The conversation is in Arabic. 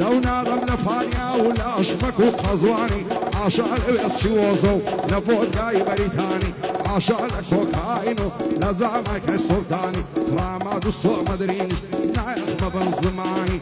دونا رم لفاريا ولا اشمك وقزواني عاشا لويس شوزو لفوت جاي بريتاني عاشا لكوكاينو لزعمك السلطاني ما ما دوسو مدريني نايخ ما بنزماني